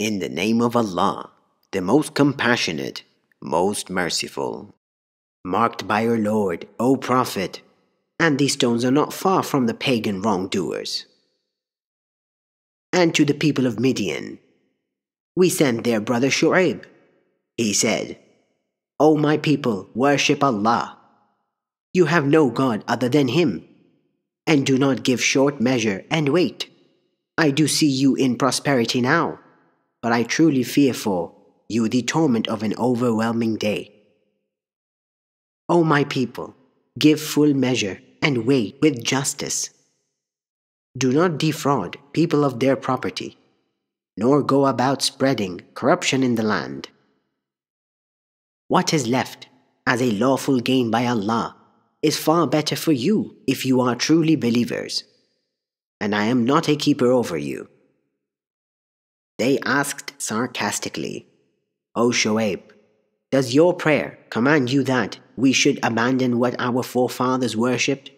In the name of Allah, the most compassionate, most merciful. Marked by your Lord, O Prophet, and these stones are not far from the pagan wrongdoers. And to the people of Midian, we sent their brother Shu'aib. He said, O my people, worship Allah. You have no God other than Him, and do not give short measure and weight. I do see you in prosperity now, but I truly fear for you the torment of an overwhelming day. O my people, give full measure and weigh with justice. Do not defraud people of their property, nor go about spreading corruption in the land. What is left as a lawful gain by Allah is far better for you if you are truly believers, and I am not a keeper over you. They asked sarcastically, O Shoaib, does your prayer command you that we should abandon what our forefathers worshipped,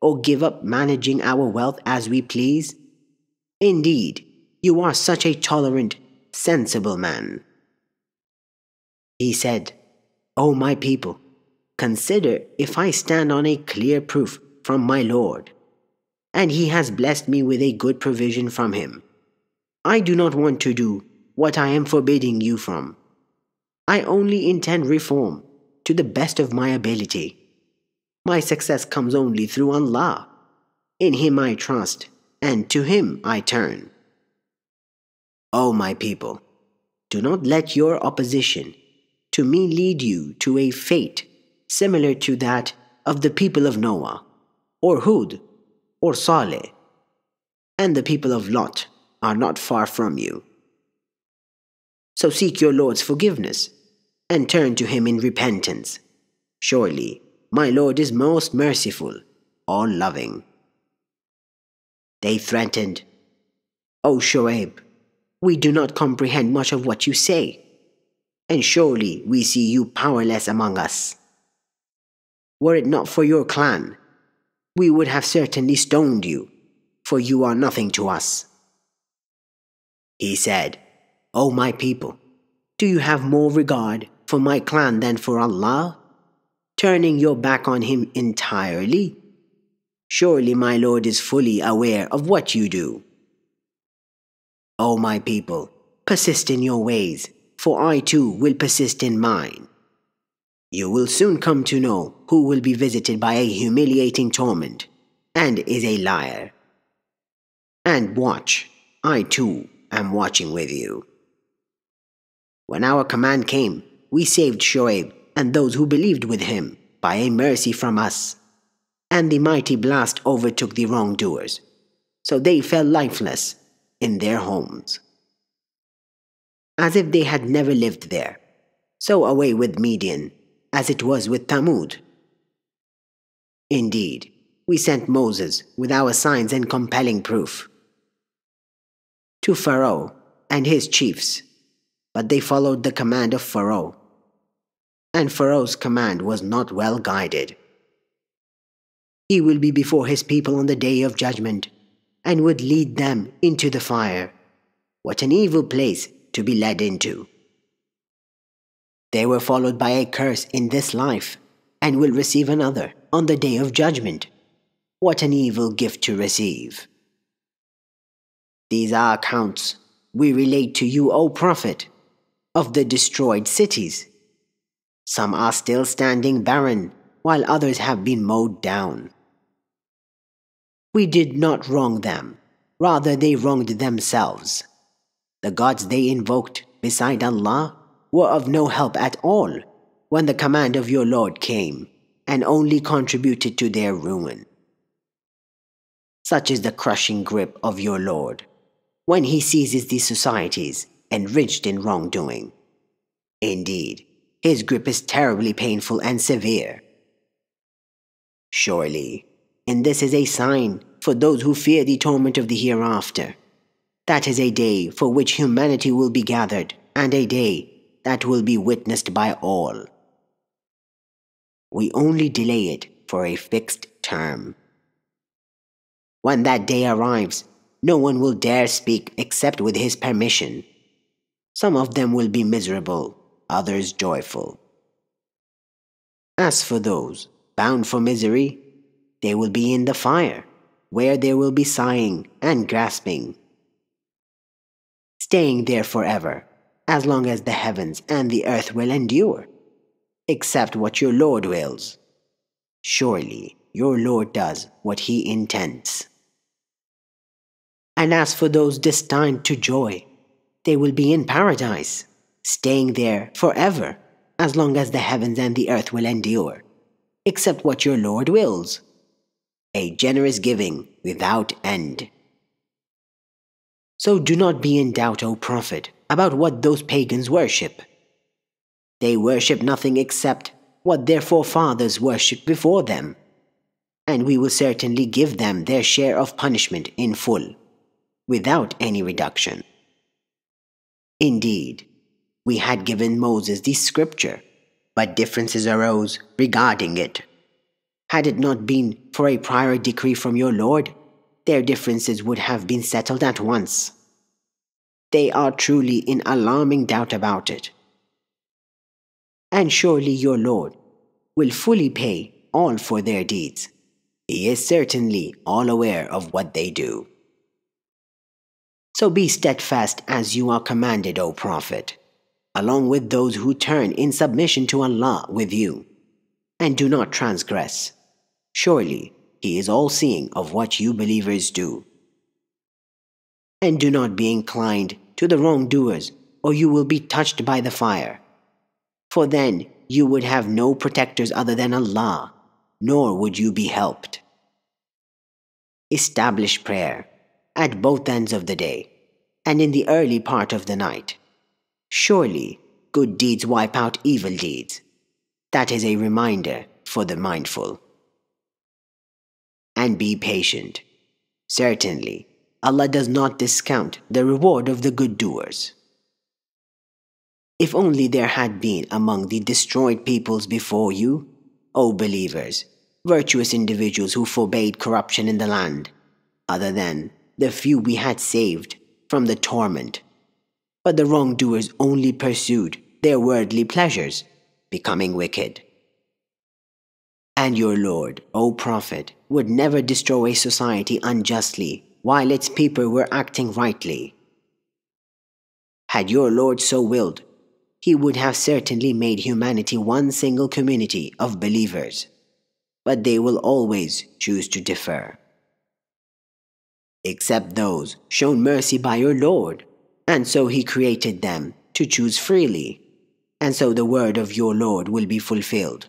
or give up managing our wealth as we please? Indeed, you are such a tolerant, sensible man. He said, O my people, consider if I stand on a clear proof from my Lord, and He has blessed me with a good provision from Him. I do not want to do what I am forbidding you from. I only intend reform to the best of my ability. My success comes only through Allah. In Him I trust, and to Him I turn. O my people, do not let your opposition to me lead you to a fate similar to that of the people of Noah, or Hud, or Saleh, and the people of Lot are not far from you. So seek your Lord's forgiveness and turn to him in repentance. Surely, my Lord is most merciful, all loving. They threatened, O Shoaib, we do not comprehend much of what you say, and surely we see you powerless among us. Were it not for your clan, we would have certainly stoned you, for you are nothing to us. He said, O my people, do you have more regard for my clan than for Allah, turning your back on Him entirely? Surely my Lord is fully aware of what you do. O my people, persist in your ways, for I too will persist in mine. You will soon come to know who will be visited by a humiliating torment and is a liar. And watch, I too am watching with you. When our command came, we saved Shoaib and those who believed with him by a mercy from us. And the mighty blast overtook the wrongdoers, so they fell lifeless in their homes. As if they had never lived there, so away with Midian as it was with Thamud. Indeed, we sent Moses with our signs and compelling proof to Pharaoh and his chiefs, but they followed the command of Pharaoh and Pharaoh's command was not well guided. He will be before his people on the day of judgment, and would lead them into the fire. What an evil place to be led into. They were followed by a curse in this life, and will receive another on the day of judgment. What an evil gift to receive. These are accounts we relate to you, O Prophet, of the destroyed cities some are still standing barren, while others have been mowed down. We did not wrong them, rather, they wronged themselves. The gods they invoked beside Allah were of no help at all when the command of your Lord came and only contributed to their ruin. Such is the crushing grip of your Lord when he seizes these societies enriched in wrongdoing. Indeed, his grip is terribly painful and severe. Surely, and this is a sign for those who fear the torment of the hereafter. That is a day for which humanity will be gathered, and a day that will be witnessed by all. We only delay it for a fixed term. When that day arrives, no one will dare speak except with his permission, Some of them will be miserable, others joyful. As for those bound for misery, they will be in the fire, where there will be sighing and grasping, staying there forever, as long as the heavens and the earth will endure, except what your Lord wills. Surely your Lord does what he intends. And as for those destined to joy, they will be in paradise, staying there forever, as long as the heavens and the earth will endure, except what your Lord wills. A generous giving without end. So do not be in doubt, O Prophet, about what those pagans worship. They worship nothing except what their forefathers worshipped before them, and we will certainly give them their share of punishment in full, without any reduction. Indeed, we had given Moses the scripture, but differences arose regarding it. Had it not been for a prior decree from your Lord, their differences would have been settled at once. They are truly in alarming doubt about it. And surely your Lord will fully pay all for their deeds. He is certainly all aware of what they do. So be steadfast as you are commanded, O Prophet, along with those who turn in submission to Allah with you, and do not transgress. Surely He is all seeing of what you believers do. And do not be inclined to the wrongdoers, or you will be touched by the fire. For then you would have no protectors other than Allah, nor would you be helped. Establish prayer at both ends of the day and in the early part of the night. Surely good deeds wipe out evil deeds. That is a reminder for the mindful. And be patient. Certainly, Allah does not discount the reward of the good doers. If only there had been among the destroyed peoples before you, O believers, virtuous individuals who forbade corruption in the land, other than the few we had saved from the torment. But the wrongdoers only pursued their worldly pleasures, becoming wicked. And your Lord, O Prophet, would never destroy a society unjustly while its people were acting rightly. Had your Lord so willed, he would have certainly made humanity one single community of believers, but they will always choose to differ except those shown mercy by your Lord. And so he created them to choose freely. And so the word of your Lord will be fulfilled.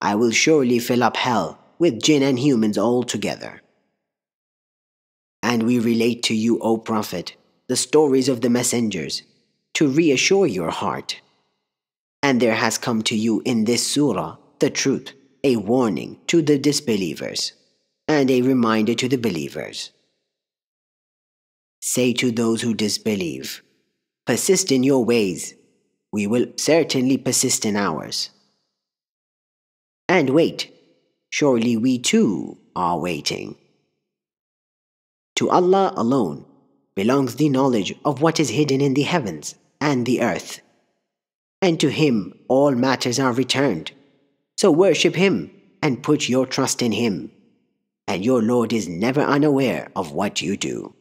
I will surely fill up hell with jinn and humans all together. And we relate to you, O Prophet, the stories of the messengers to reassure your heart. And there has come to you in this surah the truth, a warning to the disbelievers, and a reminder to the believers. Say to those who disbelieve, Persist in your ways, we will certainly persist in ours. And wait, surely we too are waiting. To Allah alone belongs the knowledge of what is hidden in the heavens and the earth. And to Him all matters are returned. So worship Him and put your trust in Him. And your Lord is never unaware of what you do.